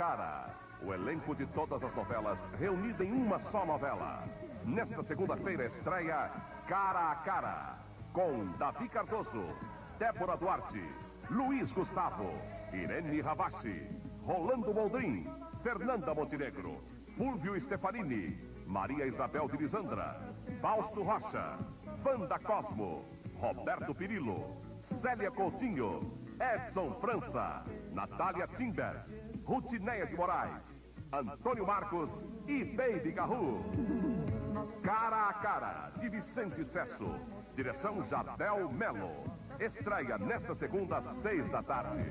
Cara. O elenco de todas as novelas reunido em uma só novela. Nesta segunda-feira estreia Cara a Cara. Com Davi Cardoso, Débora Duarte, Luiz Gustavo, Irene Ravache, Rolando Moldrin, Fernanda Montenegro, Fulvio Stefanini, Maria Isabel de Lisandra, Fausto Rocha, Wanda Cosmo, Roberto Pirillo, Célia Coutinho, Edson França, Natália Timber, Rutineia de Moraes, Antônio Marcos e Baby Garru. Cara a Cara, de Vicente Cesso. Direção Jabel Melo. Estreia nesta segunda, às seis da tarde.